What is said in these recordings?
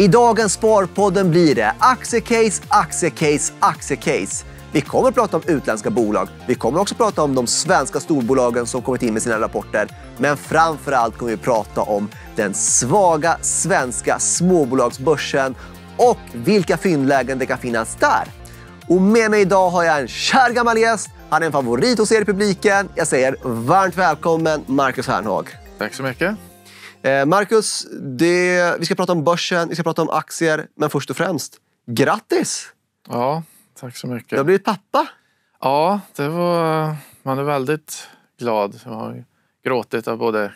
I dagens Sparpodden blir det aktiecase, aktiecase, aktiecase. Vi kommer att prata om utländska bolag. Vi kommer också att prata om de svenska storbolagen som kommit in med sina rapporter. Men framför allt kommer vi att prata om den svaga svenska småbolagsbörsen och vilka fyndlägen det kan finnas där. Och med mig idag har jag en kär gammal gäst. Han är en favorit hos er i publiken. Jag säger varmt välkommen Marcus Hernhag. Tack så mycket. Eh, Marcus, det, vi ska prata om börsen, vi ska prata om aktier, men först och främst, grattis! Ja, tack så mycket. Du har blivit pappa. Ja, det var, man är väldigt glad. Jag har gråtit av både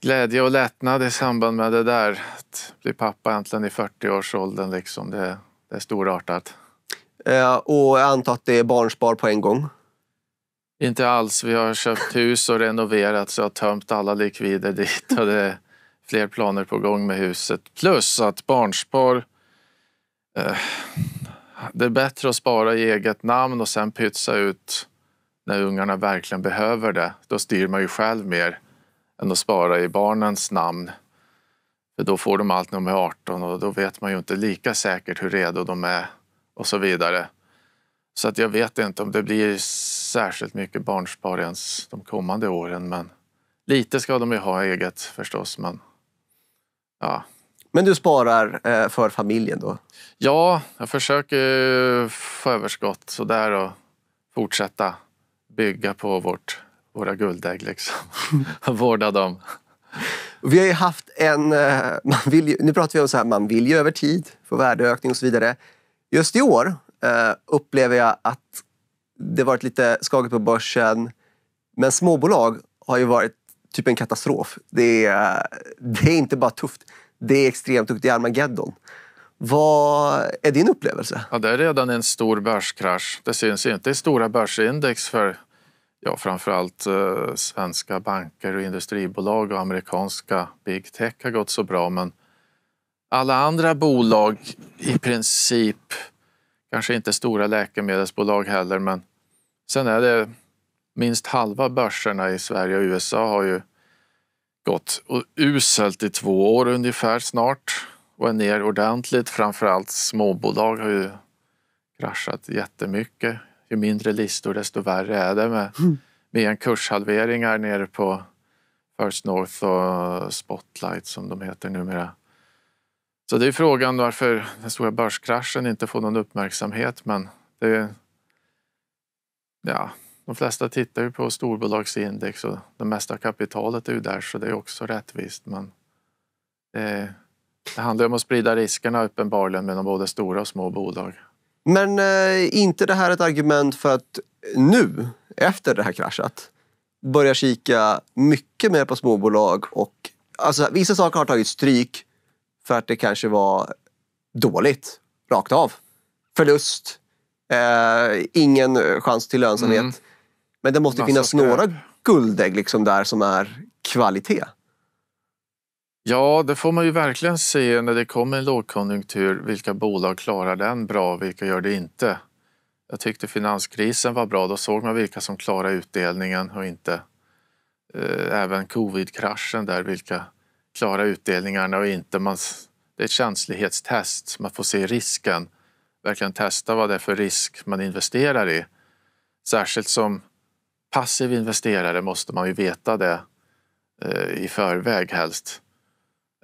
glädje och lättnad i samband med det där. Att bli pappa äntligen i 40-årsåldern, liksom. det, det är storartat. Eh, och jag antar att det är barnspar på en gång. Inte alls. Vi har köpt hus och renoverat så jag har tömt alla likvider dit och det är fler planer på gång med huset. Plus att barnspar eh, det är bättre att spara i eget namn och sen pytsa ut när ungarna verkligen behöver det. Då styr man ju själv mer än att spara i barnens namn. För då får de allt när de är 18 och då vet man ju inte lika säkert hur redo de är och så vidare. Så att jag vet inte om det blir särskilt mycket barnspar ens de kommande åren men lite ska de ju ha eget förstås. Men, ja. Men du sparar eh, för familjen då? ja, jag försöker få överskott sådär och fortsätta bygga på vårt, våra guldägg liksom. vårda dem. Vi har ju haft en, eh, man vill ju, nu pratar vi om så här, man vill ju över tid få värdeökning och så vidare. Just i år eh, upplever jag att det varit lite skakigt på börsen. Men småbolag har ju varit typ en katastrof. Det är, det är inte bara tufft, det är extremt tufft. Det är Armageddon. Vad är din upplevelse? Ja, det är redan en stor börskrasch. Det syns inte i stora börsindex för ja, framförallt eh, svenska banker och industribolag och amerikanska big tech har gått så bra men alla andra bolag i princip, kanske inte stora läkemedelsbolag heller men sen är det minst halva börserna i Sverige och USA har ju gått uselt i två år ungefär snart och är ner ordentligt. Framförallt småbolag har ju kraschat jättemycket. Ju mindre listor desto värre är det med, med en kurshalveringar nere på First North och Spotlight som de heter numera. Så det är frågan varför den stora börskraschen inte får någon uppmärksamhet men det ja, de flesta tittar ju på storbolagsindex och det mesta kapitalet är ju där så det är också rättvist men det, det handlar om att sprida riskerna uppenbarligen mellan både stora och små bolag. Men eh, inte det här ett argument för att nu, efter det här kraschat, börja kika mycket mer på småbolag och alltså, vissa saker har tagit stryk för att det kanske var dåligt, rakt av. Förlust, eh, ingen chans till lönsamhet. Mm. Men det måste Massa finnas skräp. några guldägg liksom där som är kvalitet. Ja, det får man ju verkligen se när det kommer en lågkonjunktur. Vilka bolag klarar den bra, vilka gör det inte? Jag tyckte finanskrisen var bra. Då såg man vilka som klarar utdelningen och inte. Eh, Även covid-kraschen där, vilka klarar utdelningarna och inte. Man, det är ett känslighetstest. Man får se risken. Verkligen testa vad det är för risk man investerar i. Särskilt som passiv investerare måste man ju veta det eh, i förväg helst.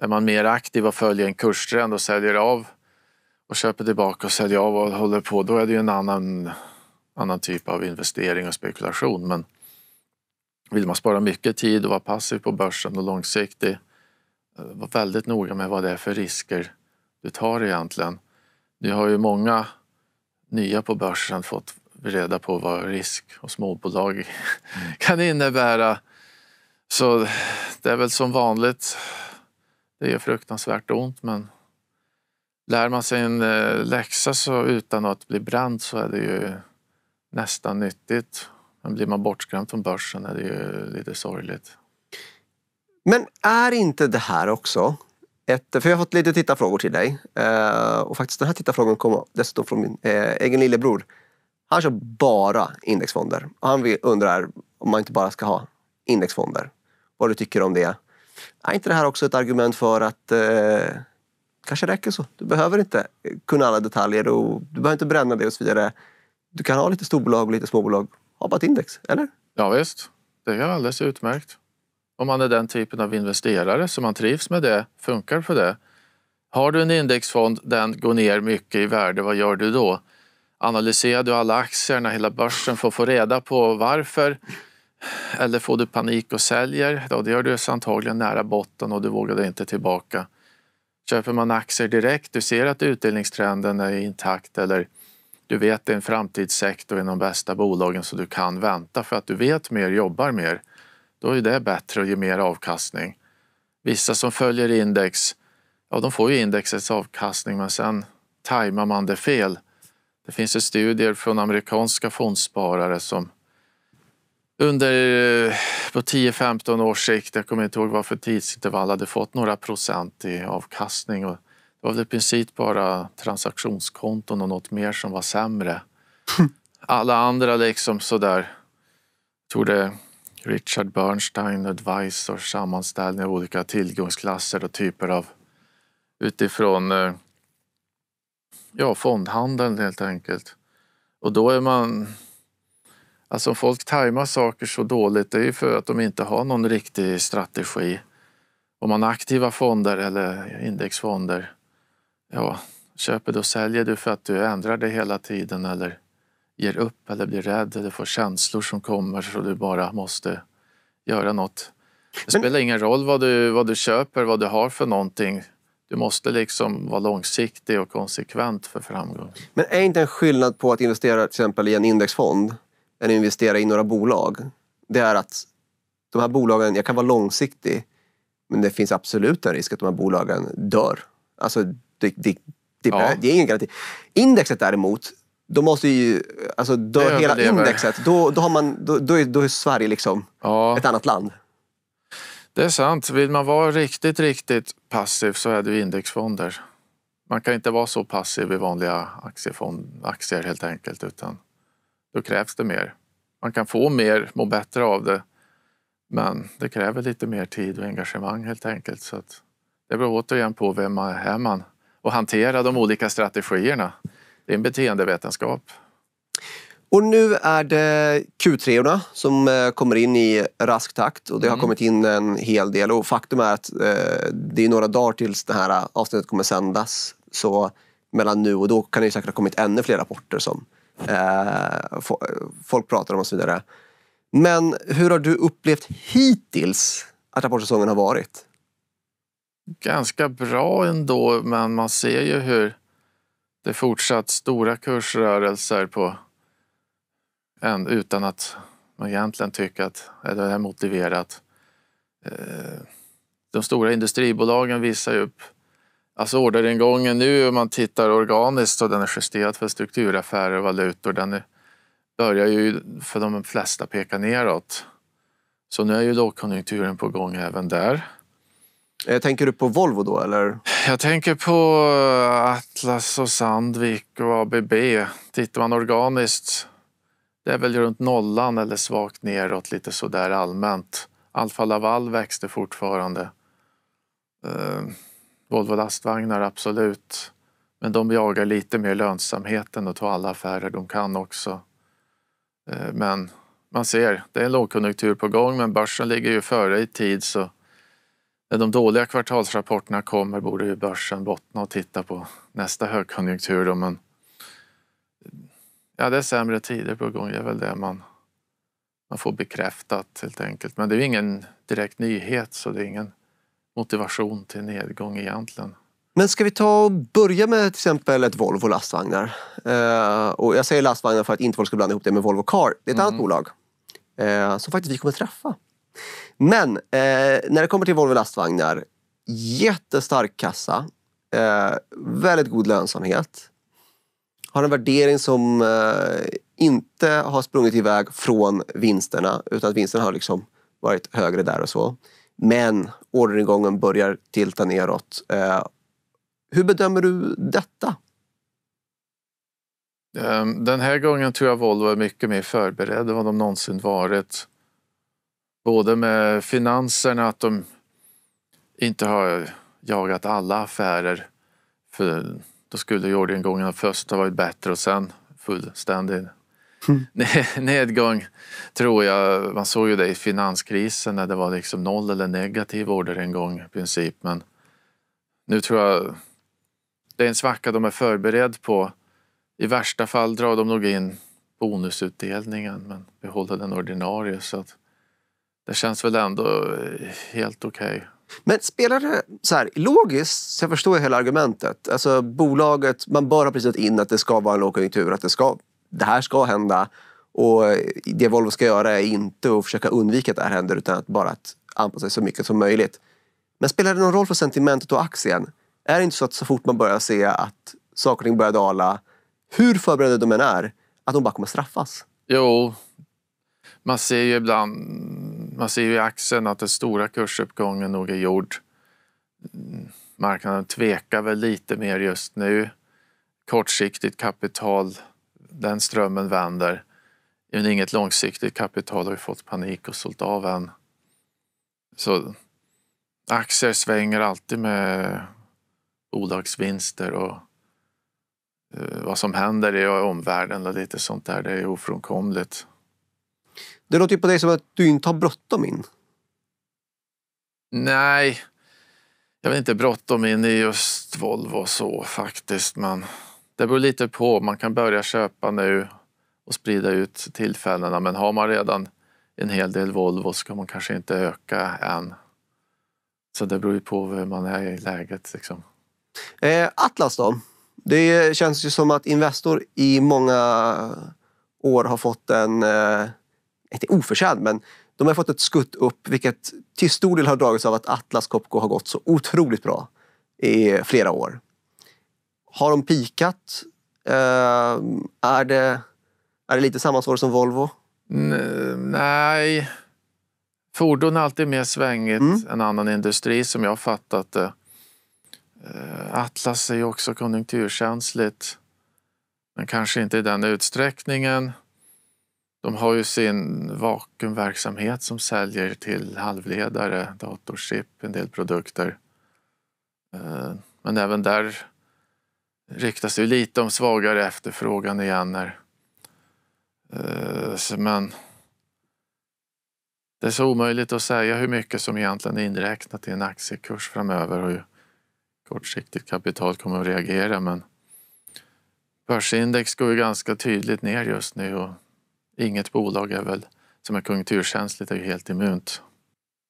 Är man mer aktiv och följer en kurstrend och säljer av och köper tillbaka och säljer av och håller på, då är det ju en annan, annan typ av investering och spekulation. Men vill man spara mycket tid och vara passiv på börsen och långsiktig, eh, var väldigt noga med vad det är för risker du tar egentligen. Nu har ju många nya på börsen fått reda på vad risk och småbolag kan innebära. Så det är väl som vanligt. Det är fruktansvärt ont men lär man sig en eh, läxa så utan att bli bränd så är det ju nästan nyttigt. Men blir man bortskrämd från börsen är det ju lite sorgligt. Men är inte det här också ett, för jag har fått lite tittarfrågor till dig. Eh, och faktiskt den här tittarfrågan kommer dessutom från min eh, egen lillebror. Han kör bara indexfonder. Och han vill, undrar om man inte bara ska ha indexfonder. Vad du tycker om det. Är inte det här också ett argument för att eh, kanske räcker så. Du behöver inte kunna alla detaljer och du behöver inte bränna det och så vidare. Du kan ha lite storbolag och lite småbolag. Ha bara ett index, eller? Ja, visst, det är alldeles utmärkt. Om man är den typen av investerare som man trivs med det, funkar för det. Har du en indexfond, den går ner mycket i värde, vad gör du då? Analyserar du alla aktierna, hela börsen för att få reda på varför? Eller får du panik och säljer? Då det gör du antagligen nära botten och du vågar dig inte tillbaka. Köper man aktier direkt, du ser att utdelningstrenden är intakt eller du vet det är en framtidssektor i de bästa bolagen så du kan vänta för att du vet mer, jobbar mer. Då är det bättre och ger mer avkastning. Vissa som följer index, ja de får ju indexets avkastning men sen tajmar man det fel. Det finns ju studier från amerikanska fondsparare som under eh, på 10-15 års sikt, jag kommer inte ihåg vad för tidsintervall, hade fått några procent i avkastning. Och det var väl i princip bara transaktionskonton och något mer som var sämre. Alla andra liksom sådär, jag tror det Richard Bernstein Advisors sammanställning av olika tillgångsklasser och typer av utifrån eh, ja, fondhandeln helt enkelt. Och då är man Alltså om folk tajmar saker så dåligt det är ju för att de inte har någon riktig strategi. Om man har aktiva fonder eller indexfonder, ja, köper du och säljer du för att du ändrar det hela tiden eller ger upp eller blir rädd eller får känslor som kommer så du bara måste göra något. Det spelar Men... ingen roll vad du, vad du köper, vad du har för någonting. Du måste liksom vara långsiktig och konsekvent för framgång. Men är inte en skillnad på att investera till exempel i en indexfond än att investera i några bolag. Det är att de här bolagen, jag kan vara långsiktig men det finns absolut en risk att de här bolagen dör. Alltså det, det, det, ja. det är ingen garanti. Indexet däremot, då måste ju, alltså dö hela indexet, då, då, har man, då, då, är, då är Sverige liksom ja. ett annat land. Det är sant. Vill man vara riktigt, riktigt passiv så är det indexfonder. Man kan inte vara så passiv i vanliga aktiefond, aktier helt enkelt utan då krävs det mer. Man kan få mer, må bättre av det. Men det kräver lite mer tid och engagemang helt enkelt. Så det beror återigen på vem man är man och hantera de olika strategierna. Det är en beteendevetenskap. Och nu är det Q3 som eh, kommer in i rask takt och det har mm. kommit in en hel del och faktum är att eh, det är några dagar tills det här avsnittet kommer sändas. Så mellan nu och då kan det säkert ha kommit ännu fler rapporter som eh, folk pratar om och så vidare. Men hur har du upplevt hittills att rapportsäsongen har varit? Ganska bra ändå, men man ser ju hur det fortsatt stora kursrörelser på en, utan att man egentligen tycker att det är motiverat. Eh, de stora industribolagen visar ju upp Alltså orderingången nu om man tittar organiskt och den är justerad för strukturaffärer och valutor. Den är, börjar ju för de flesta peka neråt. Så nu är ju lågkonjunkturen på gång även där. Eh, tänker du på Volvo då eller? Jag tänker på eh, Atlas och Sandvik och ABB. Tittar man organiskt, det är väl runt nollan eller svagt neråt lite sådär allmänt. Alfa Laval växte fortfarande. Eh, Volvo lastvagnar, absolut. Men de jagar lite mer lönsamheten och tar alla affärer de kan också. Eh, men man ser, det är en lågkonjunktur på gång men börsen ligger ju före i tid så när de dåliga kvartalsrapporterna kommer borde ju börsen bottna och titta på nästa högkonjunktur. Då, men ja, det är sämre tider på gång, det är väl det man, man får bekräftat helt enkelt. Men det är ju ingen direkt nyhet så det är ingen motivation till nedgång egentligen. Men ska vi ta och börja med till exempel ett Volvo lastvagnar? Uh, och jag säger lastvagnar för att inte folk ska blanda ihop det med Volvo Car. Det är ett mm. annat bolag uh, som faktiskt vi kommer träffa. Men eh, när det kommer till Volvo lastvagnar, jättestark kassa, eh, väldigt god lönsamhet. Har en värdering som eh, inte har sprungit iväg från vinsterna utan att vinsterna har liksom varit högre där och så. Men orderingången börjar tilta neråt. Eh, hur bedömer du detta? Ehm, den här gången tror jag Volvo är mycket mer förberedda än vad de någonsin varit. Både med finanserna, att de inte har jagat alla affärer. För då skulle ju orderingången först ha varit bättre och sen fullständig mm. nedgång. Tror jag. Man såg ju det i finanskrisen när det var liksom noll eller negativ orderingång i princip. Men nu tror jag det är en svacka de är förberedd på. I värsta fall drar de nog in bonusutdelningen men behåller den ordinarie. Så att det känns väl ändå helt okej. Okay. Men spelar det så här, logiskt så jag förstår jag hela argumentet. Alltså bolaget, man bör ha prisat in att det ska vara en lågkonjunktur, att det, ska, det här ska hända. Och det Volvo ska göra är inte att försöka undvika att det här händer utan att bara att anpassa sig så mycket som möjligt. Men spelar det någon roll för sentimentet och aktien? Är det inte så att så fort man börjar se att saker och ting börjar dala, hur förberedda de än är, att de bara kommer straffas? Jo, man ser ju ibland, man ser ju i aktien att den stora kursuppgången nog är gjord. Marknaden tvekar väl lite mer just nu. Kortsiktigt kapital, den strömmen vänder. Men inget långsiktigt kapital har ju fått panik och sålt av än. Så aktier svänger alltid med bolagsvinster och eh, vad som händer i omvärlden och lite sånt där. Det är ofrånkomligt. Det låter ju på dig som att du inte har bråttom in. Nej, jag vill inte bråttom in i just Volvo så faktiskt. Men det beror lite på. Man kan börja köpa nu och sprida ut tillfällena. Men har man redan en hel del Volvo ska man kanske inte öka än. Så det beror ju på hur man är i läget. Liksom. Eh, Atlas då? Det känns ju som att Investor i många år har fått en eh, inte oförtjänt, men de har fått ett skutt upp vilket till stor del har dragits av att Atlas Copco har gått så otroligt bra i flera år. Har de pikat? Uh, är, det, är det lite samma svar som Volvo? nej. Fordon är alltid mer svängigt mm. än annan industri som jag har fattat det. Uh, Atlas är ju också konjunkturkänsligt. Men kanske inte i den utsträckningen. De har ju sin vakuumverksamhet som säljer till halvledare, datorchip, en del produkter. Eh, men även där riktas det lite om svagare efterfrågan igen. När, eh, men det är så omöjligt att säga hur mycket som egentligen är inräknat i en aktiekurs framöver och hur kortsiktigt kapital kommer att reagera. Men börsindex går ju ganska tydligt ner just nu och inget bolag är väl, som är konjunkturkänsligt är ju helt immunt.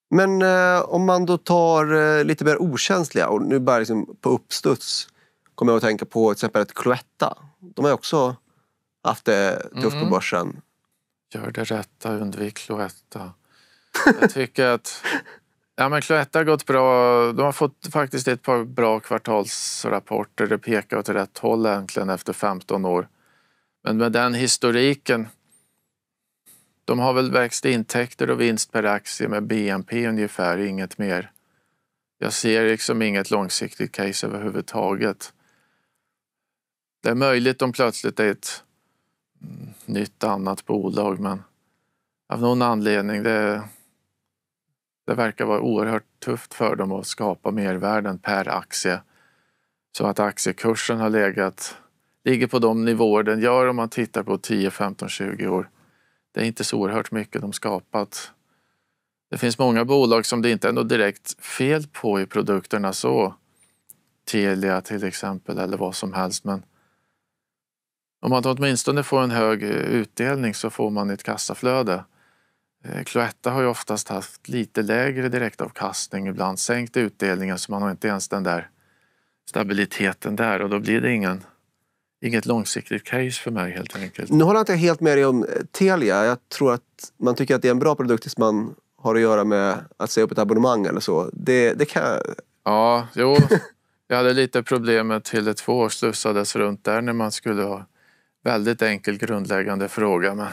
Men eh, om man då tar eh, lite mer okänsliga och nu bara liksom på uppstuds kommer jag att tänka på till exempel ett Cloetta. De har också haft det tufft mm. på börsen. Gör det rätta, undvik Cloetta. Jag tycker att ja, men Cloetta har gått bra. De har fått faktiskt ett par bra kvartalsrapporter. Det pekar åt rätt håll äntligen efter 15 år. Men med den historiken de har väl växt intäkter och vinst per aktie med BNP ungefär, inget mer. Jag ser liksom inget långsiktigt case överhuvudtaget. Det är möjligt om plötsligt är ett mm, nytt annat bolag men av någon anledning det, det verkar vara oerhört tufft för dem att skapa mervärden per aktie. Så att aktiekursen har legat, ligger på de nivåer den gör om man tittar på 10, 15, 20 år det är inte så oerhört mycket de skapat. Det finns många bolag som det inte är något direkt fel på i produkterna så. Telia till exempel eller vad som helst. Men om man åtminstone får en hög eh, utdelning så får man ett kassaflöde. Eh, Cloetta har ju oftast haft lite lägre direktavkastning, ibland sänkt utdelningen så man har inte ens den där stabiliteten där och då blir det ingen inget långsiktigt case för mig helt enkelt. Nu håller jag inte helt med dig om eh, Telia. Jag tror att man tycker att det är en bra produkt tills man har att göra med att säga upp ett abonnemang eller så. Det, det kan. Ja, jo. Jag hade lite problem med Tele2 slussades runt där när man skulle ha väldigt enkel grundläggande fråga. Men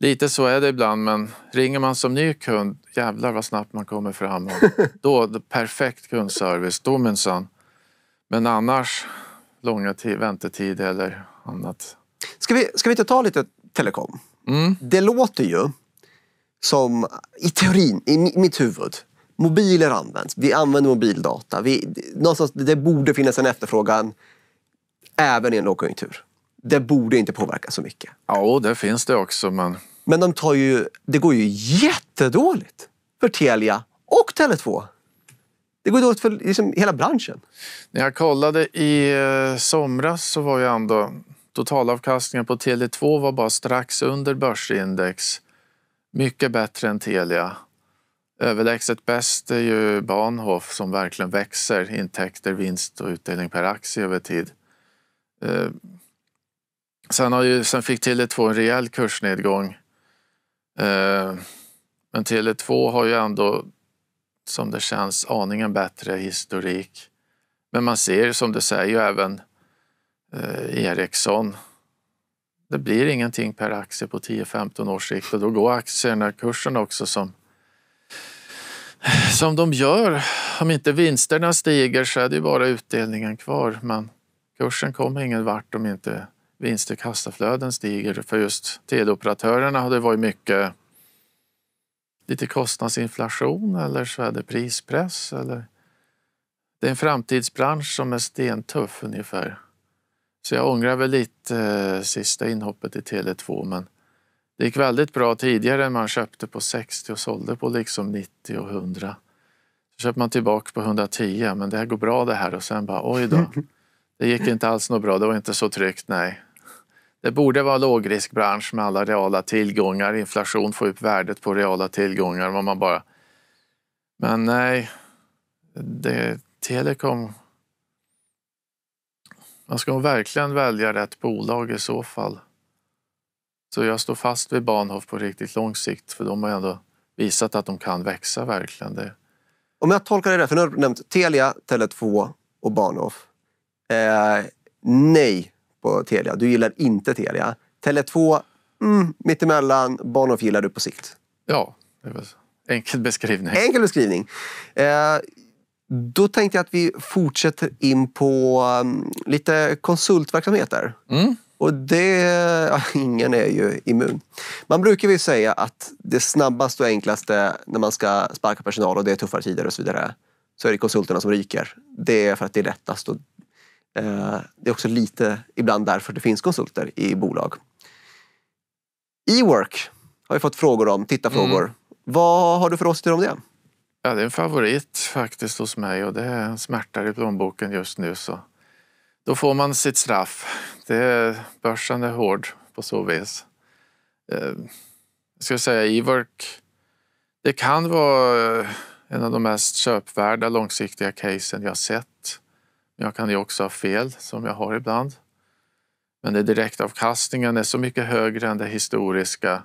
lite så är det ibland men ringer man som ny kund, jävlar vad snabbt man kommer fram. Och då, perfekt kundservice, då minsann. Men annars långa väntetid eller annat. Ska vi, ska vi inte ta lite telekom? Mm. Det låter ju som, i teorin, i mitt huvud, mobiler används, vi använder mobildata. Vi, någonstans, det borde finnas en efterfrågan även i en lågkonjunktur. Det borde inte påverka så mycket. Ja, det finns det också, men... Men de tar ju, det går ju jättedåligt för Telia och Tele2. Det går dåligt för liksom hela branschen. När jag kollade i eh, somras så var ju ändå totalavkastningen på Tele2 var bara strax under börsindex. Mycket bättre än Telia. Överlägset bäst är ju Bahnhof som verkligen växer intäkter, vinst och utdelning per aktie över tid. Eh, sen, har ju, sen fick Tele2 en rejäl kursnedgång. Eh, men Tele2 har ju ändå, som det känns, aningen bättre historik. Men man ser, som du säger, ju även eh, Ericsson. Det blir ingenting per aktie på 10-15 års sikt och då går aktierna, kursen också som som de gör. Om inte vinsterna stiger så är det ju bara utdelningen kvar. Men kursen kommer ingen vart om inte vinster kassaflöden stiger. För just teleoperatörerna har det varit mycket lite kostnadsinflation eller så är det prispress. Eller det är en framtidsbransch som är stentuff ungefär. Så jag ångrar väl lite eh, sista inhoppet i Tele2 men det gick väldigt bra tidigare. Man köpte på 60 och sålde på liksom 90 och 100. Så köpte man tillbaka på 110 men det här går bra det här och sen bara oj då. Det gick inte alls något bra, det var inte så tryggt, nej. Det borde vara lågriskbransch med alla reala tillgångar. Inflation får upp värdet på reala tillgångar. Man bara... Men nej, det, telekom... Man ska verkligen välja rätt bolag i så fall. Så jag står fast vid Bahnhof på riktigt lång sikt för de har ändå visat att de kan växa verkligen. Det... Om jag tolkar det rätt, för nu har du nämnt Telia, Tele2 och Bahnhof. Eh, nej på Telia, du gillar inte Telia. Tele2, mm, mittemellan, Bahnhof gillar du på sikt. Ja, det var enkel beskrivning. Enkel beskrivning. Eh, då tänkte jag att vi fortsätter in på um, lite konsultverksamheter. Mm. Och det, ja, ingen är ju immun. Man brukar ju säga att det snabbaste och enklaste när man ska sparka personal och det är tuffare tider och så vidare, så är det konsulterna som ryker. Det är för att det är lättast. Och, det är också lite ibland därför det finns konsulter i bolag. E-work har vi fått frågor om, tittarfrågor. Mm. Vad har du för åsikter om det? Ja, det är en favorit faktiskt hos mig och det är en smärta i plånboken just nu. Så då får man sitt straff. Det är, börsen är hård på så vis. Eh, jag skulle säga Ework, det kan vara en av de mest köpvärda långsiktiga casen jag sett. Jag kan ju också ha fel, som jag har ibland. Men det direktavkastningen är så mycket högre än det historiska.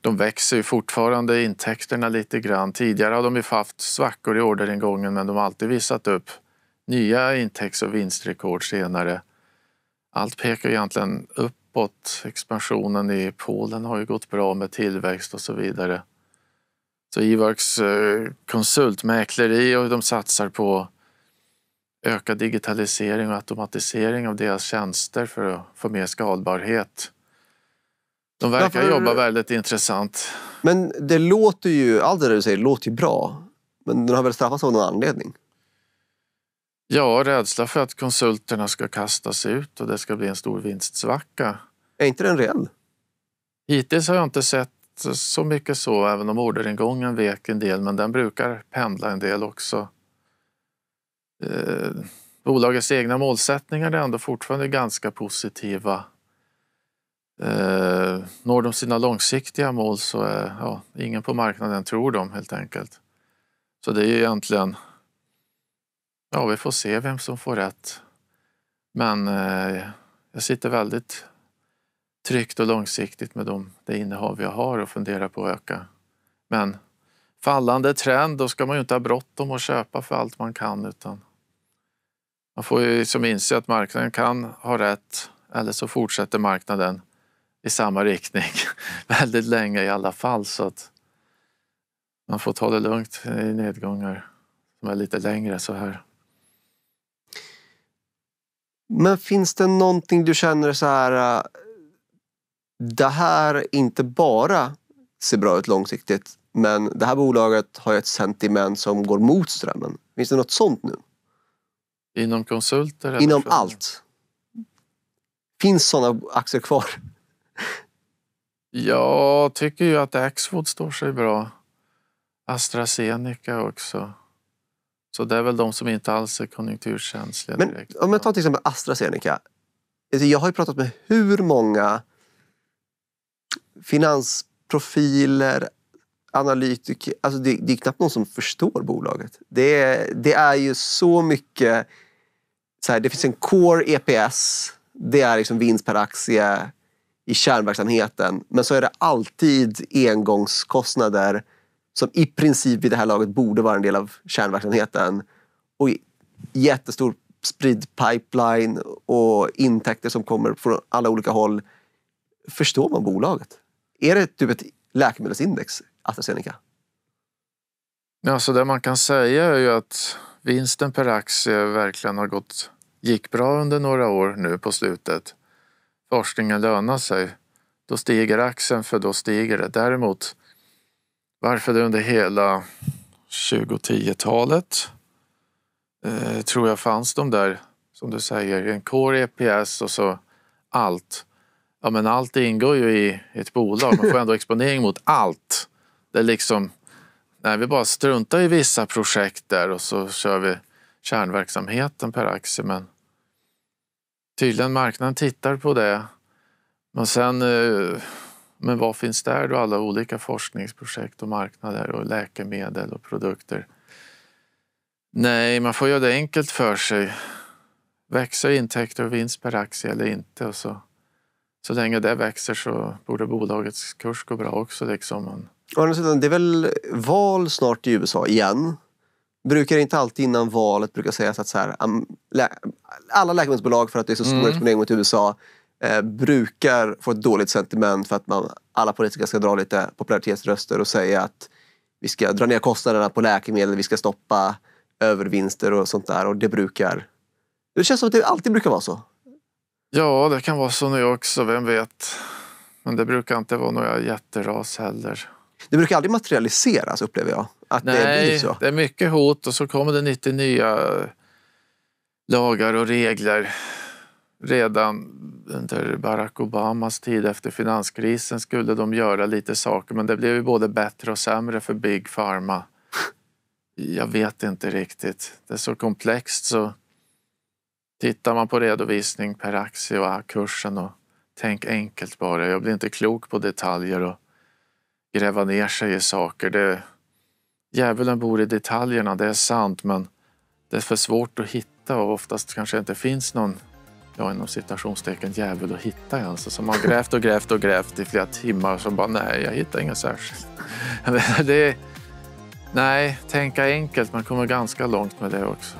De växer ju fortfarande intäkterna lite grann. Tidigare har de ju haft svackor i orderingången men de har alltid visat upp nya intäkts och vinstrekord senare. Allt pekar egentligen uppåt. Expansionen i Polen har ju gått bra med tillväxt och så vidare. Så Ivarks eh, konsultmäkleri och de satsar på ökad digitalisering och automatisering av deras tjänster för att få mer skalbarhet. De verkar Därför... jobba väldigt intressant. Men det låter ju, allt det du säger låter ju bra. Men den har väl straffats av någon anledning? Ja, rädsla för att konsulterna ska kastas ut och det ska bli en stor vinstsvacka. Är inte den reell? Hittills har jag inte sett så mycket så, även om orderingången vek en del, men den brukar pendla en del också. Eh, bolagets egna målsättningar är ändå fortfarande ganska positiva. Eh, når de sina långsiktiga mål så är ja, ingen på marknaden tror de helt enkelt. Så det är egentligen Ja, vi får se vem som får rätt. Men eh, jag sitter väldigt tryggt och långsiktigt med de, det innehav jag har och funderar på att öka. Men fallande trend, då ska man ju inte ha bråttom att köpa för allt man kan utan man får ju liksom inse att marknaden kan ha rätt eller så fortsätter marknaden i samma riktning väldigt länge i alla fall så att man får ta det lugnt i nedgångar som är lite längre så här. Men finns det någonting du känner så här, äh, det här inte bara ser bra ut långsiktigt Men det här bolaget har ju ett sentiment som går mot strömmen. Finns det något sånt nu? Inom konsulter? eller Inom för- allt? Finns sådana aktier kvar? Jag tycker ju att Axfood står sig bra. AstraZeneca också. Så det är väl de som inte alls är konjunkturkänsliga Men direkt. om jag tar till exempel AstraZeneca. Alltså, Jag har ju pratat med hur många finansprofiler, analytiker. Alltså det, det är knappt någon som förstår bolaget. Det, är- det är ju så mycket. Så här, det finns en core EPS. Det är liksom vinst per aktie i kärnverksamheten. Men så är det alltid engångskostnader som i princip vid det här laget borde vara en del av kärnverksamheten. Och jättestor spridd pipeline och intäkter som kommer från alla olika håll. Förstår man bolaget? Är det typ ett läkemedelsindex, AstraZeneca? Ja, så det man kan säga är ju att vinsten per aktie verkligen har gått, gick bra under några år nu på slutet. Forskningen lönar sig. Då stiger aktien för då stiger det. Däremot varför det under hela 2010-talet eh, tror jag fanns de där, som du säger, en core EPS och så allt. Ja men allt ingår ju i ett bolag, man får ändå exponering mot allt. Det är liksom Nej, vi bara struntar i vissa projekt där och så kör vi kärnverksamheten per aktie. Men tydligen marknaden tittar på det. Men sen, eh, men vad finns där då? Alla olika forskningsprojekt och marknader och läkemedel och produkter. Nej, man får göra det enkelt för sig. Växer intäkter och vinst per aktie eller inte? Och så, så länge det växer så borde bolagets kurs gå bra också. Liksom. Men, Å andra sidan, det är väl val snart i USA igen. Brukar inte alltid innan valet brukar sägas att så här, alla läkemedelsbolag för att det är så stor Mm. exponering mot USA eh, brukar få ett dåligt sentiment för att man, alla politiker ska dra lite popularitetsröster och säga att vi ska dra ner kostnaderna på läkemedel, vi ska stoppa övervinster och sånt där. Och det brukar... Det känns som att det alltid brukar vara så. Ja, det kan vara så nu också, vem vet. Men det brukar inte vara några jätteras heller. Det brukar aldrig materialiseras upplever jag. Att det blir Nej, så. det är mycket hot och så kommer det 90 nya lagar och regler. Redan under Barack Obamas tid efter finanskrisen skulle de göra lite saker men det blev ju både bättre och sämre för Big Pharma. Jag vet inte riktigt. Det är så komplext så tittar man på redovisning per aktie och kursen och tänk enkelt bara. Jag blir inte klok på detaljer och gräva ner sig i saker. Det, Djävulen bor i detaljerna, det är sant, men det är för svårt att hitta och oftast kanske inte finns någon, ja inom citationstecken, djävul att hitta ens. Så man har grävt och grävt och grävt i flera timmar och så bara, nej, jag hittar inget särskilt. Det nej, tänka enkelt, man kommer ganska långt med det också.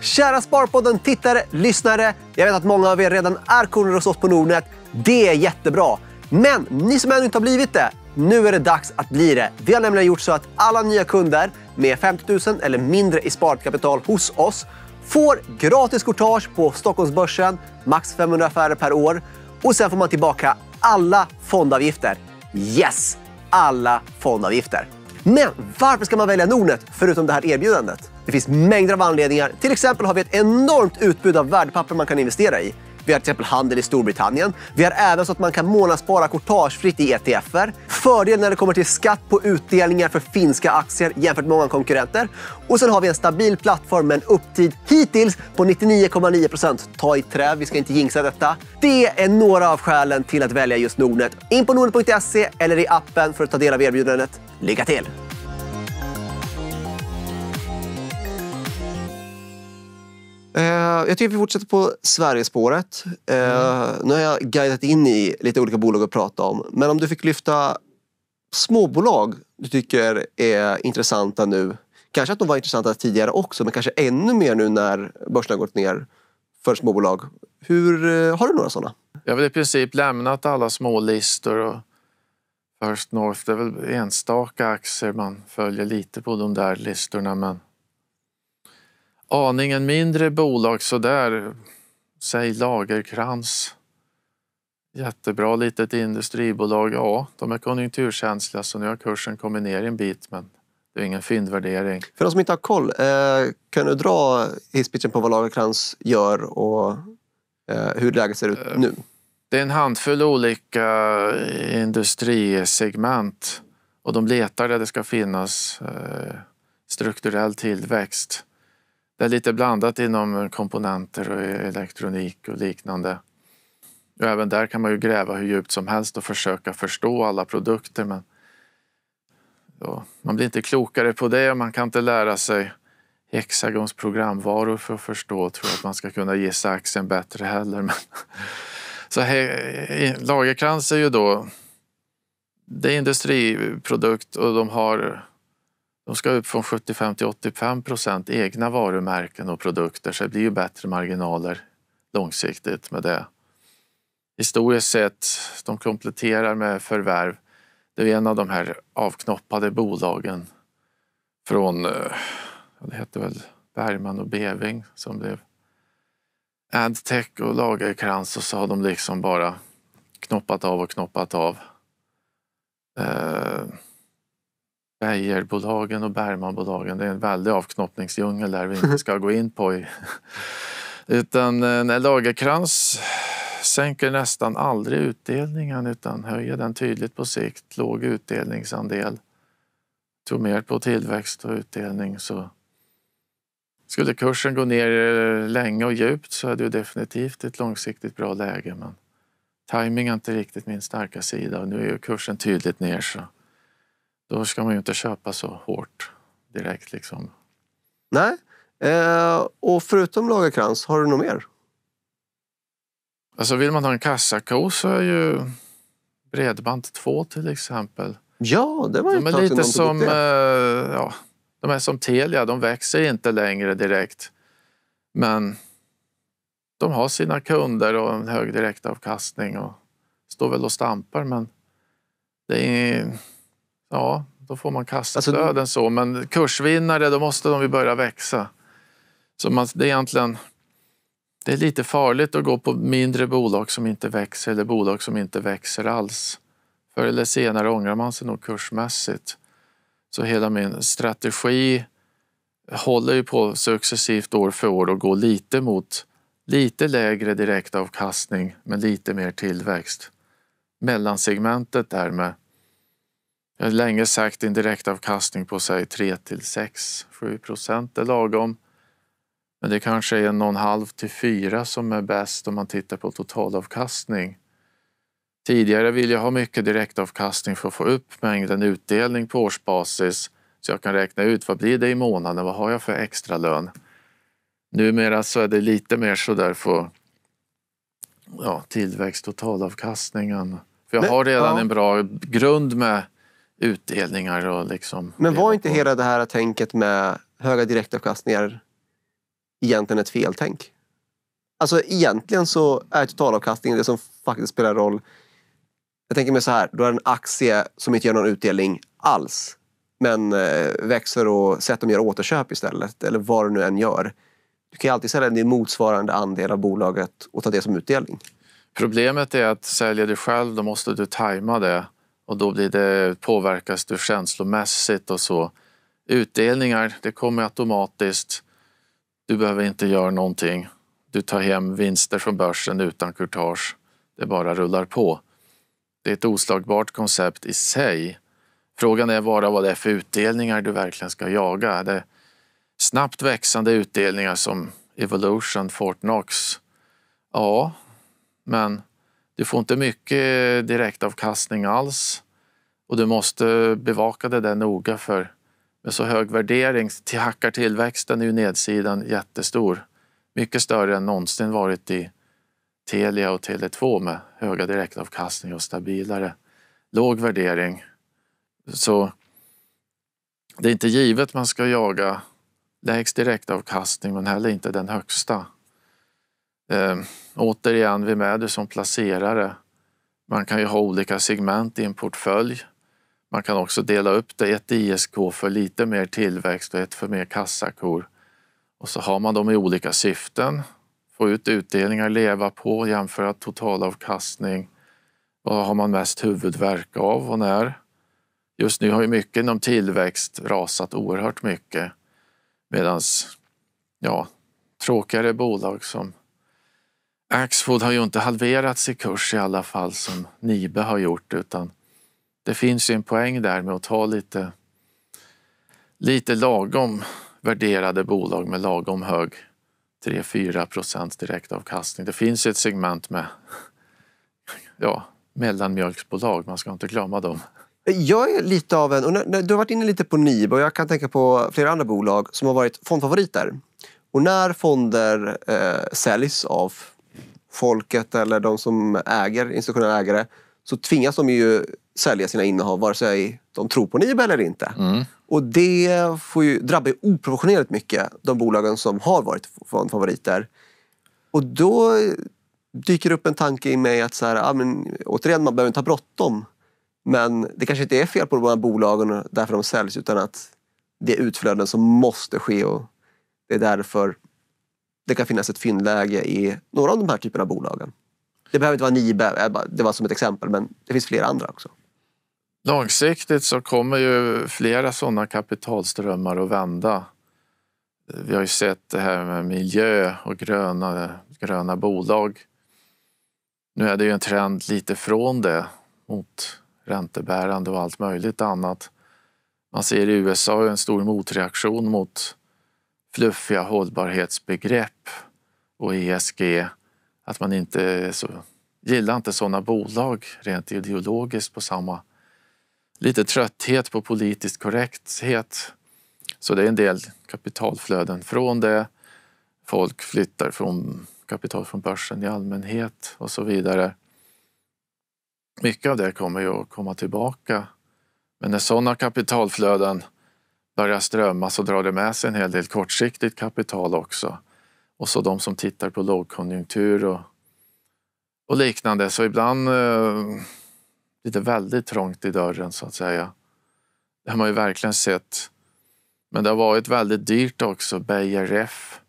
Kära Sparpodden tittare, lyssnare. Jag vet att många av er redan är kunder hos oss på Nordnet. Det är jättebra. Men ni som ännu inte har blivit det, nu är det dags att bli det. Vi har nämligen gjort så att alla nya kunder med 50 000 eller mindre i sparkapital hos oss får gratis courtage på Stockholmsbörsen, max 500 affärer per år. Och sen får man tillbaka alla fondavgifter. Yes! Alla fondavgifter. Men varför ska man välja Nordnet förutom det här erbjudandet? Det finns mängder av anledningar. Till exempel har vi ett enormt utbud av värdepapper man kan investera i. Vi har till exempel handel i Storbritannien. Vi har även så att man kan månadsspara courtagefritt i ETFer. Fördel när det kommer till skatt på utdelningar för finska aktier jämfört med många konkurrenter. Och sen har vi en stabil plattform med en upptid hittills på 99,9%. Ta i trä, vi ska inte jinxa detta. Det är några av skälen till att välja just Nordnet. In på nordnet.se eller i appen för att ta del av erbjudandet. Lycka till! Jag tycker vi fortsätter på Sverigespåret. Eh, Nu har jag guidat in i lite olika bolag att prata om. Men om du fick lyfta småbolag du tycker är intressanta nu. Kanske att de var intressanta tidigare också, men kanske ännu mer nu när börsen har gått ner för småbolag. Hur, eh, har du några sådana? Jag har väl i princip lämnat alla små listor och First North, det är väl enstaka aktier man följer lite på de där listorna men aningen mindre bolag sådär, säg Lagerkrans. jättebra litet industribolag. Ja, de är konjunkturkänsliga så nu har kursen kommit ner en bit men det är ingen fyndvärdering. För de som inte har koll, eh, kan du dra hisspitchen på vad Lagercrantz gör och eh, hur läget ser ut nu? Det är en handfull olika industrisegment och de letar där det ska finnas eh, strukturell tillväxt. Det är lite blandat inom komponenter och elektronik och liknande. Och även där kan man ju gräva hur djupt som helst och försöka förstå alla produkter men då, man blir inte klokare på det och man kan inte lära sig Hexagons programvaror för att förstå och tro att man ska kunna gissa aktien bättre heller. Men så he, Lagerkrans är ju då det är industriprodukt och de har de ska upp från 75 till 85 procent egna varumärken och produkter så det blir ju bättre marginaler långsiktigt med det. Historiskt sett, de kompletterar med förvärv. Det är en av de här avknoppade bolagen från, eh, det hette väl Bergman och Beving som blev Adtech och Lagerkrans och så har de liksom bara knoppat av och knoppat av. Eh, Beijerbolagen och Bergmanbolagen, det är en väldig avknoppningsdjungel där vi inte ska gå in på. I. Utan eh, när Lagerkrans sänker nästan aldrig utdelningen utan höjer den tydligt på sikt, låg utdelningsandel. Tror mer på tillväxt och utdelning så skulle kursen gå ner länge och djupt så är det definitivt ett långsiktigt bra läge. Men timing är inte riktigt min starka sida och nu är kursen tydligt ner så då ska man ju inte köpa så hårt direkt liksom. Nej, eh, och förutom Lagerkrans, har du något mer? Alltså vill man ha en kassako så är ju Bredband2 till exempel. Ja, det var ju De är lite som, eh, ja, de är som Telia, de växer inte längre direkt. Men de har sina kunder och en hög direktavkastning och står väl och stampar men det är, ja, då får man kassaflöden alltså, så. Men kursvinnare, då måste de ju börja växa. Så man, det är egentligen det är lite farligt att gå på mindre bolag som inte växer eller bolag som inte växer alls. Förr eller senare ångrar man sig nog kursmässigt. Så hela min strategi håller ju på successivt år för år och går lite mot lite lägre direktavkastning men lite mer tillväxt. Mellansegmentet där med jag har länge sagt en direktavkastning på säg 3 till 6, 7 procent är lagom. Men det kanske är en och en halv till fyra som är bäst om man tittar på totalavkastning. Tidigare vill jag ha mycket direktavkastning för att få upp mängden utdelning på årsbasis så jag kan räkna ut vad blir det i månaden, vad har jag för extra lön. Numera så är det lite mer sådär för ja, tillväxt, totalavkastningen. För jag har redan ja. en bra grund med utdelningar och liksom... Men var inte på. hela det här tänket med höga direktavkastningar egentligen ett feltänk? Alltså egentligen så är totalavkastningen det som faktiskt spelar roll. Jag tänker mig så här, du har en aktie som inte gör någon utdelning alls men eh, växer och sätter dem gör återköp istället eller vad du nu än gör. Du kan ju alltid sälja din motsvarande andel av bolaget och ta det som utdelning. Problemet är att säljer du själv då måste du tajma det och då blir det, påverkas du känslomässigt och så. Utdelningar, det kommer automatiskt. Du behöver inte göra någonting. Du tar hem vinster från börsen utan kurtage. Det bara rullar på. Det är ett oslagbart koncept i sig. Frågan är bara vad det är för utdelningar du verkligen ska jaga. Är det snabbt växande utdelningar som Evolution, Fortnox? Ja, men du får inte mycket direktavkastning alls och du måste bevaka det där noga för med så hög värdering till hackar tillväxten är ju nedsidan jättestor. Mycket större än någonsin varit i Telia och Tele2 med höga direktavkastning och stabilare låg värdering. Så det är inte givet man ska jaga lägst direktavkastning men heller inte den högsta. Eh, återigen, vi är som placerare? Man kan ju ha olika segment i en portfölj. Man kan också dela upp det, ett ISK för lite mer tillväxt och ett för mer kassakor. Och så har man dem i olika syften. Få ut utdelningar, leva på, jämföra totalavkastning. Vad har man mest huvudvärk av och när? Just nu har ju mycket inom tillväxt rasat oerhört mycket. Medan ja, tråkigare bolag som Axfood har ju inte halverats i kurs i alla fall som Nibe har gjort utan det finns ju en poäng där med att ta lite, lite lagom värderade bolag med lagom hög 3-4 procents direktavkastning. Det finns ju ett segment med ja, mellanmjölksbolag, man ska inte glömma dem. Jag är lite av en, och när, du har varit inne lite på NIB och jag kan tänka på flera andra bolag som har varit fondfavoriter. Och när fonder eh, säljs av folket eller de som äger, institutionella ägare, så tvingas de ju sälja sina innehav vare sig de tror på NIB eller inte. Mm. Och det får ju, drabbar ju oproportionerligt mycket de bolagen som har varit fondfavoriter. Och då dyker upp en tanke i mig att så här, ja, men, återigen, man behöver inte ha bråttom. Men det kanske inte är fel på de här bolagen därför de säljs utan att det är utflöden som måste ske och det är därför det kan finnas ett fyndläge i några av de här typerna av bolagen. Det behöver inte vara Nibe, eh, det var som ett exempel, men det finns flera andra också. Långsiktigt så kommer ju flera sådana kapitalströmmar att vända. Vi har ju sett det här med miljö och gröna, gröna bolag. Nu är det ju en trend lite från det mot räntebärande och allt möjligt annat. Man ser i USA en stor motreaktion mot fluffiga hållbarhetsbegrepp och ESG. Att man inte så, gillar inte sådana bolag rent ideologiskt på samma... Lite trötthet på politisk korrekthet. Så det är en del kapitalflöden från det. Folk flyttar från kapital från börsen i allmänhet och så vidare. Mycket av det kommer ju att komma tillbaka. Men när sådana kapitalflöden börjar strömma så drar det med sig en hel del kortsiktigt kapital också. Och så de som tittar på lågkonjunktur och, och liknande. Så ibland eh, blir det väldigt trångt i dörren så att säga. Det har man ju verkligen sett. Men det har varit väldigt dyrt också. Beijer Ref.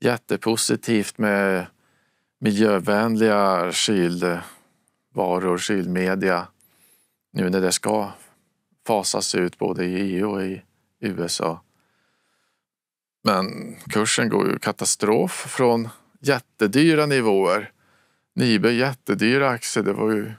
Jättepositivt med miljövänliga kylvaror, kylmedia. Nu när det ska fasas ut både i EU och i USA. Men kursen går ju katastrof från jättedyra nivåer. Nibe jättedyra aktier. Det var ju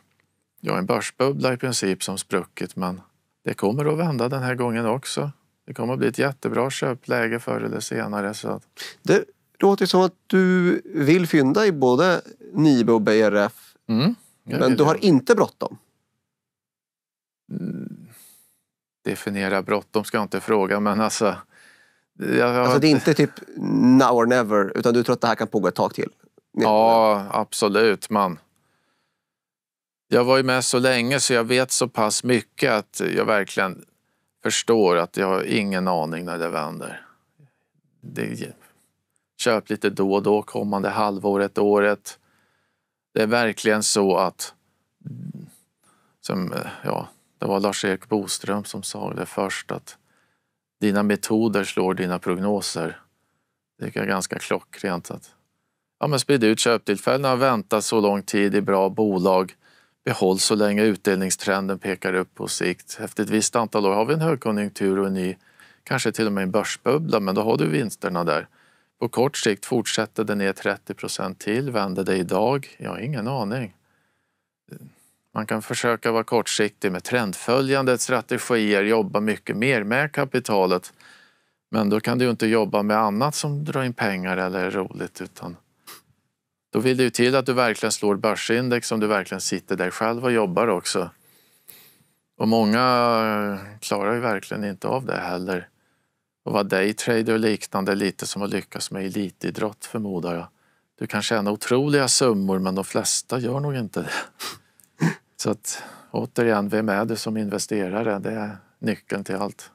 ja, en börsbubbla i princip som spruckit men det kommer att vända den här gången också. Det kommer att bli ett jättebra köpläge förr eller senare. Så att... Det låter som att du vill fynda i både Nibe och BRF. Mm, men du har inte bråttom? Definiera bråttom ska jag inte fråga men alltså... Jag, alltså det är inte typ now or never utan du tror att det här kan pågå ett tag till? Ja, absolut. Man. Jag var ju med så länge så jag vet så pass mycket att jag verkligen förstår att jag har ingen aning när det vänder. Det, köp lite då och då kommande halvåret, året. Det är verkligen så att som, ja, det var Lars-Erik Boström som sa det först att dina metoder slår dina prognoser. Det är ganska klockrent. Att, ja, men sprid ut köptillfällena, vänta så lång tid i bra bolag. Behåll så länge utdelningstrenden pekar upp på sikt. Efter ett visst antal år har vi en högkonjunktur och en ny, kanske till och med en börsbubbla, men då har du vinsterna där. På kort sikt fortsätter det ner 30 procent till. Vänder det idag? Jag har ingen aning. Man kan försöka vara kortsiktig med trendföljande strategier, jobba mycket mer med kapitalet. Men då kan du inte jobba med annat som drar in pengar eller är roligt utan då vill det ju till att du verkligen slår börsindex om du verkligen sitter där själv och jobbar också. Och många klarar ju verkligen inte av det heller. Och vara daytrader och liknande lite som att lyckas med elitidrott förmodar jag. Du kan tjäna otroliga summor men de flesta gör nog inte det. Så att återigen, vem är det som investerare? Det är nyckeln till allt.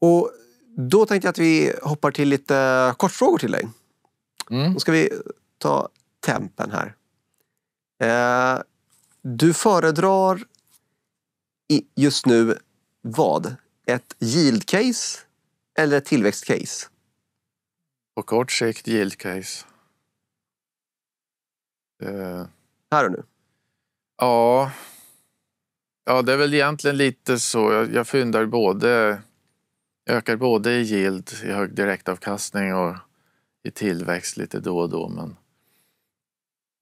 Och då tänkte jag att vi hoppar till lite kortfrågor till dig. Mm. Då ska vi ta tempen här. Eh, du föredrar just nu vad? Ett yield-case eller ett tillväxt-case? På kort sikt yield-case. Eh. Här och nu? Ja, ja det är väl egentligen lite så. Jag, jag fyndar både, ökar både i yield, i hög direktavkastning och i tillväxt lite då och då. Men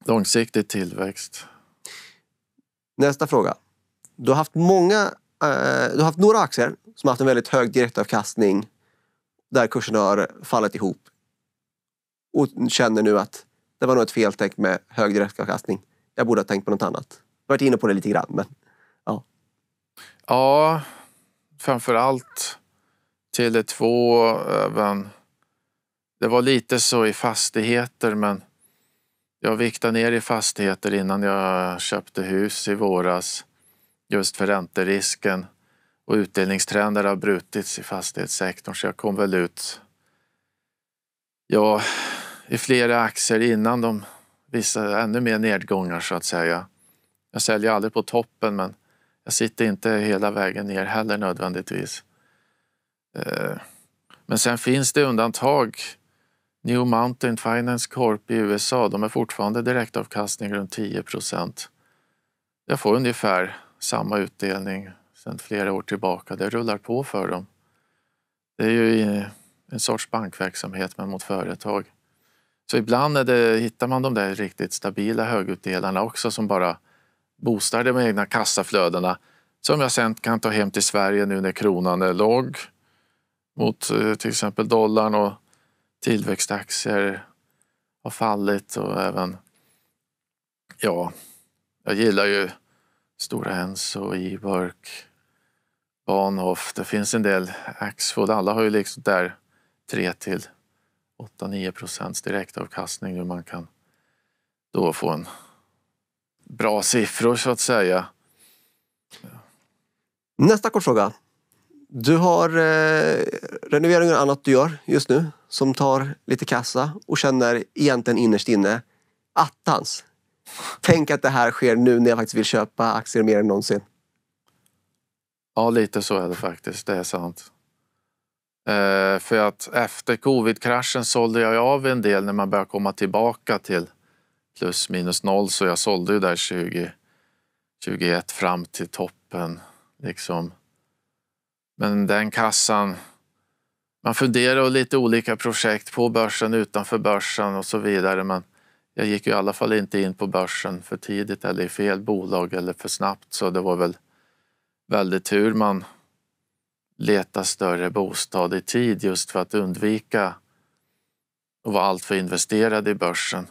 långsiktig tillväxt. Nästa fråga. Du har haft många, eh, du har haft några aktier som har haft en väldigt hög direktavkastning där kursen har fallit ihop och känner nu att det var nog ett feltänk med hög direktavkastning. Jag borde ha tänkt på något annat. Varit inne på det lite grann. Men, ja. ja, framförallt Tele2 även. Det var lite så i fastigheter men jag viktade ner i fastigheter innan jag köpte hus i våras. Just för ränterisken och utdelningstrender har brutits i fastighetssektorn så jag kom väl ut ja, i flera aktier innan de visade ännu mer nedgångar så att säga. Jag säljer aldrig på toppen men jag sitter inte hela vägen ner heller nödvändigtvis. Eh, men sen finns det undantag. New Mountain Finance Corp i USA, de är fortfarande direktavkastning runt 10 procent. Jag får ungefär samma utdelning sedan flera år tillbaka. Det rullar på för dem. Det är ju en sorts bankverksamhet men mot företag. Så ibland är det, hittar man de där riktigt stabila högutdelarna också som bara boostar de egna kassaflödena som jag sen kan ta hem till Sverige nu när kronan är låg mot eh, till exempel dollarn och tillväxtaktier har fallit och även ja, jag gillar ju Stora Enso, e Bahnhof. Det finns en del Axfood. Alla har ju liksom där 3 till 8-9 procents direktavkastning hur man kan då få en bra siffror så att säga. Nästa kort fråga. Du har eh, renoveringar och annat du gör just nu som tar lite kassa och känner egentligen innerst inne attans. Tänk att det här sker nu när jag faktiskt vill köpa aktier mer än någonsin. Ja, lite så är det faktiskt. Det är sant. Eh, för att efter covid-kraschen sålde jag av en del när man började komma tillbaka till plus minus noll. Så jag sålde ju där 20, 21 fram till toppen. Liksom. Men den kassan, man funderar lite olika projekt på börsen, utanför börsen och så vidare. Men jag gick ju i alla fall inte in på börsen för tidigt eller i fel bolag eller för snabbt. Så det var väl väldigt tur man leta större bostad i tid just för att undvika att vara alltför investerad i börsen.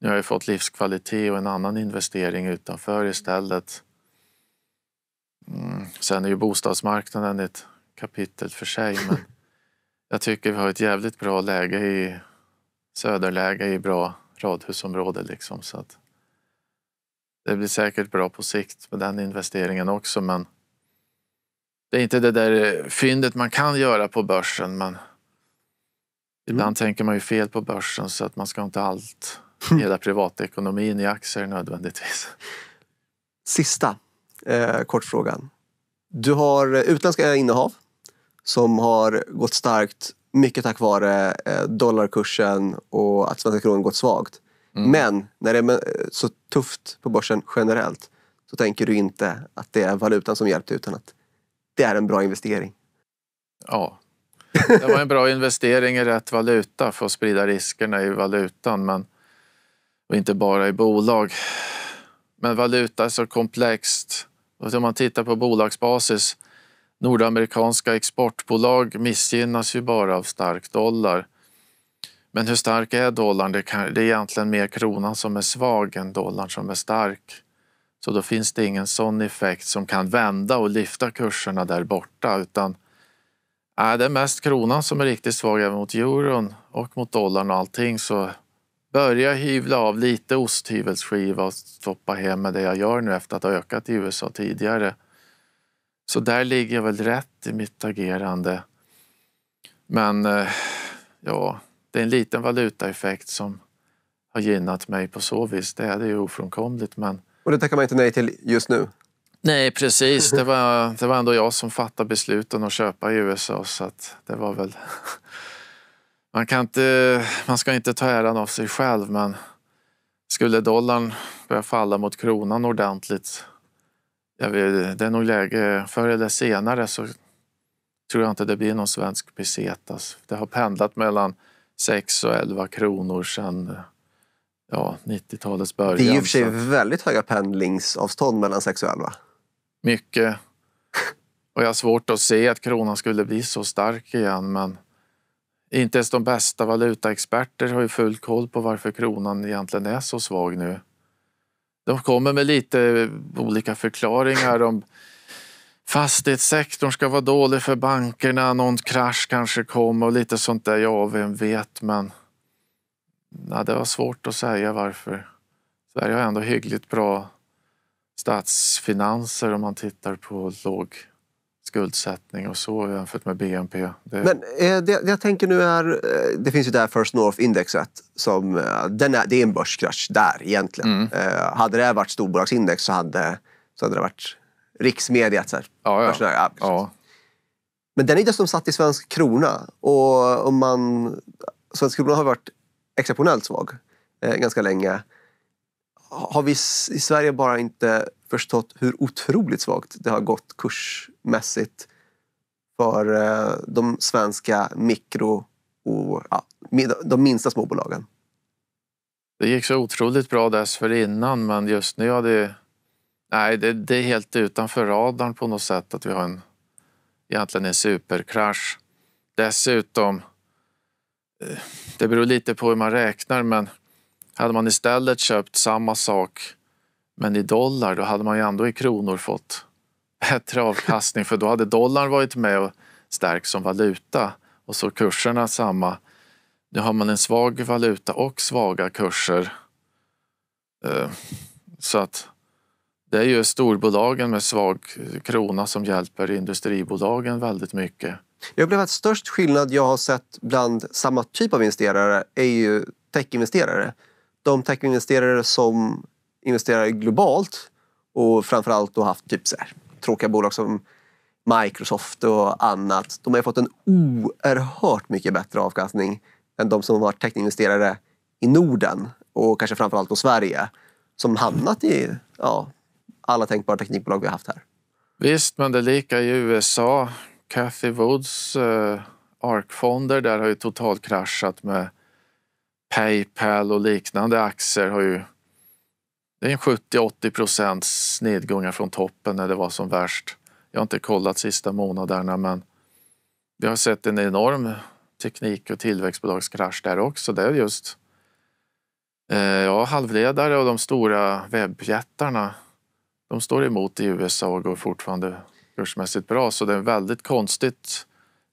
Nu har jag fått livskvalitet och en annan investering utanför istället. Mm. Sen är ju bostadsmarknaden ett kapitel för sig men jag tycker vi har ett jävligt bra läge i söderläge i bra radhusområde liksom så att det blir säkert bra på sikt med den investeringen också men det är inte det där fyndet man kan göra på börsen men ibland mm. tänker man ju fel på börsen så att man ska inte allt, hela privatekonomin i aktier nödvändigtvis. Sista eh, kortfrågan. Du har utländska innehav som har gått starkt mycket tack vare eh, dollarkursen och att svenska kronan gått svagt. Mm. Men när det är så tufft på börsen generellt så tänker du inte att det är valutan som hjälpt utan att det är en bra investering. Ja, det var en bra investering i rätt valuta för att sprida riskerna i valutan men, och inte bara i bolag. Men valuta är så komplext. Och om man tittar på bolagsbasis, nordamerikanska exportbolag missgynnas ju bara av stark dollar. Men hur stark är dollarn? Det, kan, det är egentligen mer kronan som är svag än dollarn som är stark. Så då finns det ingen sån effekt som kan vända och lyfta kurserna där borta utan är det mest kronan som är riktigt svag även mot euron och mot dollarn och allting så börja hyvla av lite osthyvelsskiva och stoppa hem med det jag gör nu efter att ha ökat i USA tidigare. Så där ligger jag väl rätt i mitt agerande. Men eh, ja, det är en liten valutaeffekt som har gynnat mig på så vis. Det är det ju ofrånkomligt men och det tackar man inte nej till just nu? Nej precis, det var, det var ändå jag som fattade besluten att köpa i USA så att det var väl... Man, kan inte, man ska inte ta äran av sig själv men skulle dollarn börja falla mot kronan ordentligt, vet, det är nog läge, förr eller senare så tror jag inte det blir någon svensk pesetas. Det har pendlat mellan 6 och 11 kronor sedan ja, 90-talets början. Det är ju i och för sig väldigt höga pendlingsavstånd mellan 6 och 11. Mycket. Och jag har svårt att se att kronan skulle bli så stark igen men inte ens de bästa valutaexperter har ju full koll på varför kronan egentligen är så svag nu. De kommer med lite olika förklaringar om fastighetssektorn ska vara dålig för bankerna, någon krasch kanske kommer och lite sånt där. Ja, vem vet, men ja, det var svårt att säga varför. Sverige har ändå hyggligt bra statsfinanser om man tittar på låg skuldsättning och så jämfört med BNP. Det... Men eh, det, jag tänker nu är, eh, det finns ju det här First North-indexet. Som, eh, den är, det är en börskrasch där egentligen. Mm. Eh, hade det varit storbolagsindex så hade, så hade det varit riksmedia. Så här, ja, ja. ja, ja. Men den är dessutom satt i svensk krona. Och om man, svensk krona har varit exceptionellt svag eh, ganska länge. Har vi i Sverige bara inte förstått hur otroligt svagt det har gått kursmässigt för eh, de svenska mikro och ja, de minsta småbolagen. Det gick så otroligt bra dessförinnan men just nu har det... Nej, det, det, är helt utanför radarn på något sätt att vi har en, egentligen en superkrasch. Dessutom, eh, det beror lite på hur man räknar men hade man istället köpt samma sak men i dollar då hade man ju ändå i kronor fått bättre avkastning för då hade dollarn varit med och stärkt som valuta och så kurserna samma. Nu har man en svag valuta och svaga kurser. Eh, så att det är ju storbolagen med svag krona som hjälper industribolagen väldigt mycket. Jag upplever att störst skillnad jag har sett bland samma typ av investerare är ju techinvesterare. De techinvesterare som investerar globalt och framförallt då haft typ så här, tråkiga bolag som Microsoft och annat. De har fått en oerhört mycket bättre avkastning än de som varit techinvesterare i Norden och kanske framförallt då Sverige som hamnat i ja, alla tänkbara teknikbolag vi har haft här. Visst, men det är lika i USA. Cathy Woods eh, ARK-fonder där har ju totalt kraschat med Paypal och liknande aktier har ju det är en 70-80 procents nedgångar från toppen när det var som värst. Jag har inte kollat sista månaderna men vi har sett en enorm teknik och tillväxtbolagskrasch där också. Det är just eh, ja, halvledare och de stora webbjättarna. De står emot i USA och går fortfarande kursmässigt bra så det är väldigt konstigt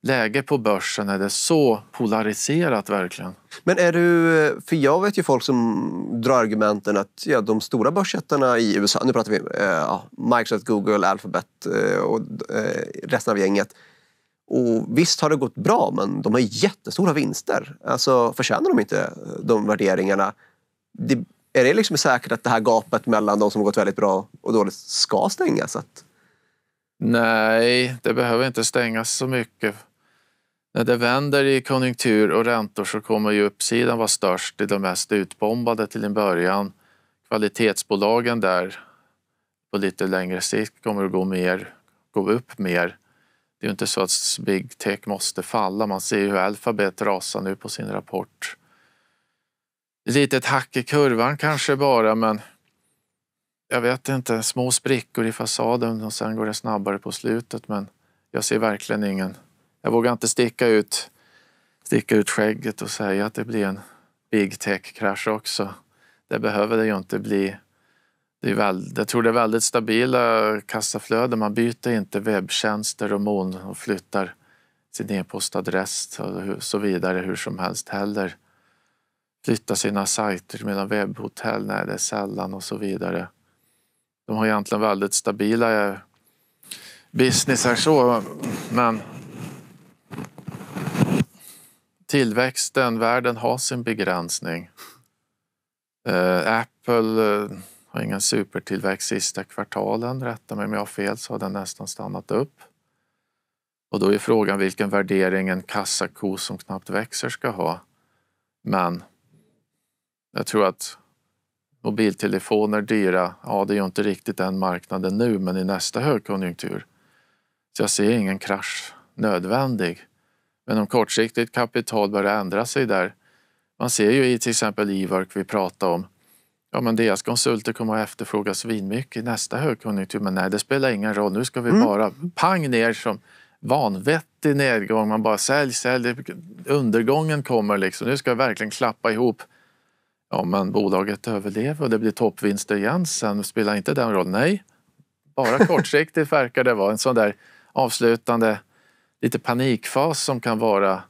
läge på börsen är det så polariserat verkligen. Men är du, för jag vet ju folk som drar argumenten att ja, de stora börsjättarna i USA, nu pratar vi eh, Microsoft, Google, Alphabet eh, och eh, resten av gänget. Och visst har det gått bra men de har jättestora vinster. Alltså förtjänar de inte eh, de värderingarna? Det, är det liksom säkert att det här gapet mellan de som har gått väldigt bra och dåligt ska stängas? Att... Nej, det behöver inte stängas så mycket. När det vänder i konjunktur och räntor så kommer ju uppsidan vara störst i de mest utbombade till en början. Kvalitetsbolagen där på lite längre sikt kommer att gå, mer, gå upp mer. Det är ju inte så att big tech måste falla. Man ser ju hur Alphabet rasar nu på sin rapport. Litet hack i kurvan kanske bara men jag vet inte, små sprickor i fasaden och sen går det snabbare på slutet men jag ser verkligen ingen jag vågar inte sticka ut, sticka ut skägget och säga att det blir en big tech-krasch också. Det behöver det ju inte bli. Det är väl, jag tror det är väldigt stabila kassaflöden. Man byter inte webbtjänster och moln och flyttar sin e-postadress och så vidare hur som helst heller. Flytta sina sajter mellan webbhotell, nej det är sällan och så vidare. De har egentligen väldigt stabila eh, businessar så men tillväxten, världen har sin begränsning. Eh, Apple eh, har ingen supertillväxt sista kvartalen. Rätta mig om jag har fel så har den nästan stannat upp. Och då är frågan vilken värdering en kassako som knappt växer ska ha. Men jag tror att Mobiltelefoner dyra, ja det är ju inte riktigt den marknaden nu men i nästa högkonjunktur. Så jag ser ingen krasch nödvändig. Men om kortsiktigt kapital börjar ändra sig där. Man ser ju i till exempel Iwork vi pratade om. Ja men deras konsulter kommer att efterfråga svinmycket i nästa högkonjunktur. Men nej det spelar ingen roll, nu ska vi mm. bara pang ner som vanvettig nedgång. Man bara sälj, sälj. Undergången kommer liksom. Nu ska vi verkligen klappa ihop. Ja men bolaget överlever och det blir toppvinster igen sen. Spelar inte den roll? Nej. Bara kortsiktigt verkar det vara en sån där avslutande lite panikfas som kan vara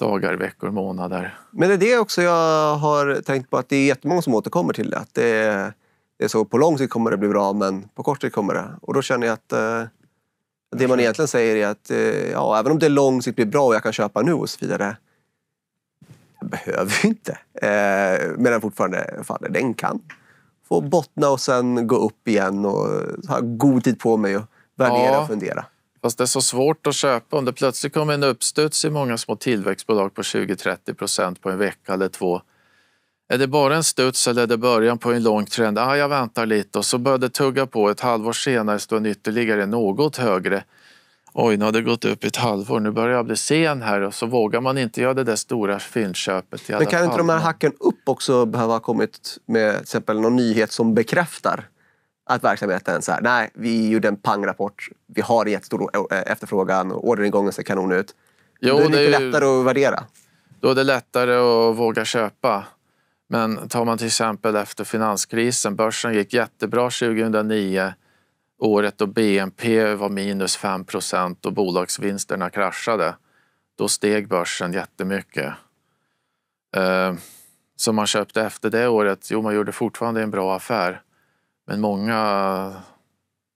dagar, veckor, månader. Men det är det också jag har tänkt på att det är jättemånga som återkommer till det. Att det är, det är så på lång sikt kommer det bli bra men på kort sikt kommer det. Och då känner jag att eh, det man egentligen säger är att eh, ja, även om det lång sikt blir bra och jag kan köpa nu och så vidare. Jag behöver inte. Eh, men den fortfarande faller. Den kan få bottna och sen gå upp igen och ha god tid på mig att värdera ja. och fundera. Fast det är så svårt att köpa. Om det plötsligt kommer en uppstuds i många små tillväxtbolag på 20-30 procent på en vecka eller två. Är det bara en studs eller är det början på en lång trend? Ah, jag väntar lite och så börjar det tugga på. Ett halvår senare står den ytterligare något högre. Oj, nu har det gått upp ett halvår. Nu börjar jag bli sen här och så vågar man inte göra det där stora fyndköpet. Men kan inte de här hacken upp också behöva ha kommit med till exempel någon nyhet som bekräftar att verksamheten så här, nej, vi gjorde en pangrapport, vi har en jättestor efterfrågan och orderingången ser kanon ut. Jo, då är det lite det lättare att värdera. Då är det lättare att våga köpa. Men tar man till exempel efter finanskrisen, börsen gick jättebra 2009, året då BNP var minus 5 procent och bolagsvinsterna kraschade. Då steg börsen jättemycket. Eh, så man köpte efter det året, jo man gjorde fortfarande en bra affär. Men många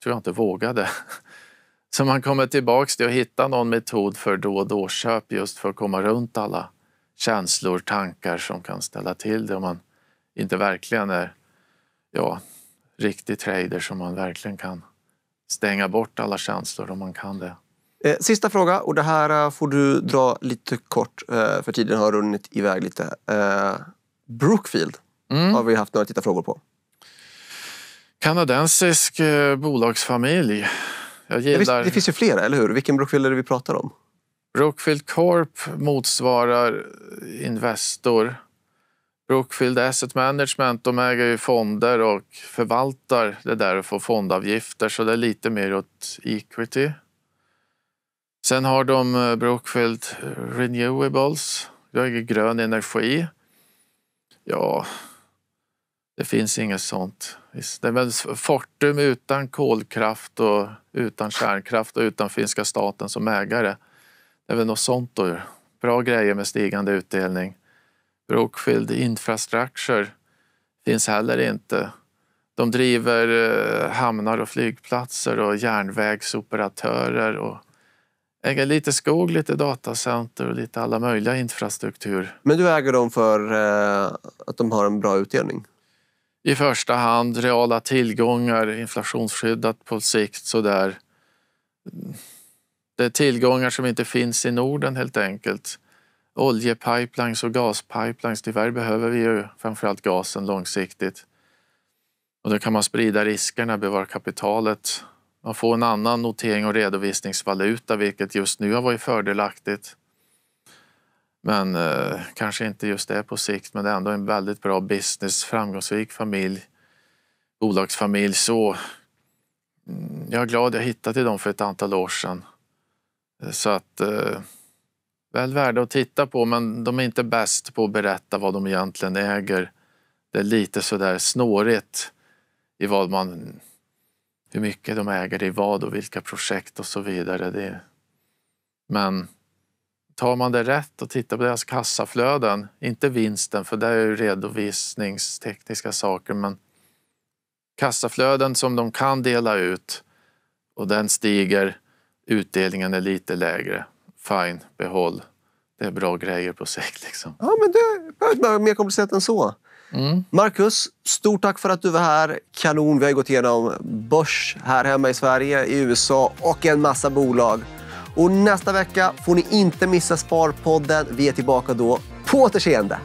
tror jag inte vågade. Så man kommer tillbaks till att hitta någon metod för då och då köp just för att komma runt alla känslor, tankar som kan ställa till det om man inte verkligen är ja, riktig trader som man verkligen kan stänga bort alla känslor om man kan det. Eh, sista fråga och det här eh, får du dra lite kort eh, för tiden har runnit iväg lite. Brookfield mm. har vi haft några tittarfrågor på kanadensisk bolagsfamilj. Jag gillar... det, det finns ju flera, eller hur? Vilken Brookfield är det vi pratar om? Brookfield Corp motsvarar Investor. Brookfield Asset Management de äger ju fonder och förvaltar det där och får fondavgifter så det är lite mer åt equity. Sen har de eh, Brookfield eh, Renewables, de äger grön energi. Ja, det finns inget sånt. Det är väl Fortum utan kolkraft och utan kärnkraft och utan finska staten som ägare. Det är väl något sånt då. Bra grejer med stigande utdelning. Brookfield Infrastructure finns heller inte. De driver eh, hamnar och flygplatser och järnvägsoperatörer och äger lite skog, lite datacenter och lite alla möjliga infrastruktur. Men du äger dem för eh, att de har en bra utdelning? i första hand reala tillgångar, inflationsskyddat på sikt sådär. Det är tillgångar som inte finns i Norden helt enkelt. Oljepipelines och gaspipelines, tyvärr behöver vi ju framförallt gasen långsiktigt. Och då kan man sprida riskerna, bevara kapitalet. Man får en annan notering och redovisningsvaluta vilket just nu har varit fördelaktigt. Men eh, kanske inte just det på sikt, men det är ändå en väldigt bra business, framgångsrik familj, bolagsfamilj. Så mm, jag är glad jag hittade dem för ett antal år sedan. Så att eh, väl värda att titta på, men de är inte bäst på att berätta vad de egentligen äger. Det är lite sådär snårigt i vad man, hur mycket de äger i vad och vilka projekt och så vidare. Det, men tar man det rätt och tittar på deras kassaflöden, inte vinsten för det är ju redovisningstekniska saker, men kassaflöden som de kan dela ut och den stiger, utdelningen är lite lägre. Fine, behåll. Det är bra grejer på sikt. Liksom. Ja, men det är mer komplicerat än så. Mm. Marcus, stort tack för att du var här. Kanon, vi har gått igenom börs här hemma i Sverige, i USA och en massa bolag. Och nästa vecka får ni inte missa Sparpodden. Vi är tillbaka då. På återseende!